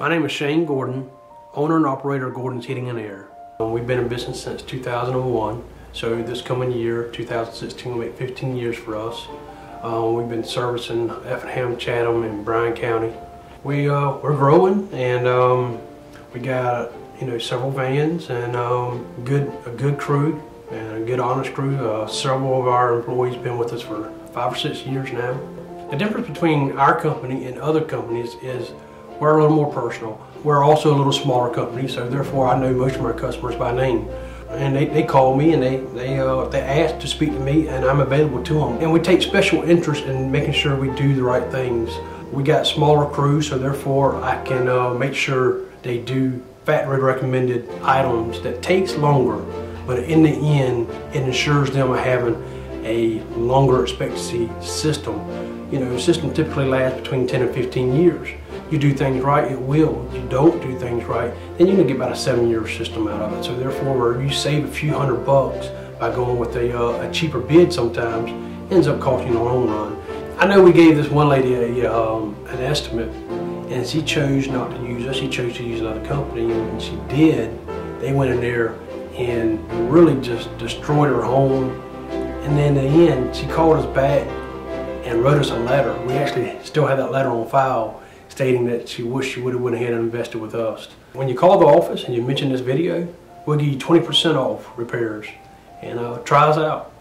My name is Shane Gordon, owner and operator of Gordon's Heating and Air. Um, we've been in business since 2001, so this coming year, 2016, will make 15 years for us. Um, we've been servicing Effingham, Chatham, and Bryan County. We, uh, we're growing and um, we got you know several vans and um, good a good crew and a good honest crew. Uh, several of our employees been with us for five or six years now. The difference between our company and other companies is we're a little more personal. We're also a little smaller company, so therefore I know most of my customers by name. And they, they call me and they, they, uh, they ask to speak to me and I'm available to them. And we take special interest in making sure we do the right things. We got smaller crews, so therefore I can uh, make sure they do fat red recommended items that takes longer, but in the end, it ensures them having a longer expectancy system. You know, the system typically lasts between 10 and 15 years. You do things right, it will. You don't do things right, then you're gonna get about a seven year system out of it. So therefore, you save a few hundred bucks by going with a, uh, a cheaper bid sometimes, ends up costing the long run. I know we gave this one lady a, um, an estimate and she chose not to use us. She chose to use another company and when she did, they went in there and really just destroyed her home. And then in the end, she called us back and wrote us a letter. We actually still have that letter on file stating that she wished she would have went ahead and invested with us. When you call the office and you mention this video, we'll give you 20% off repairs and uh, try us out.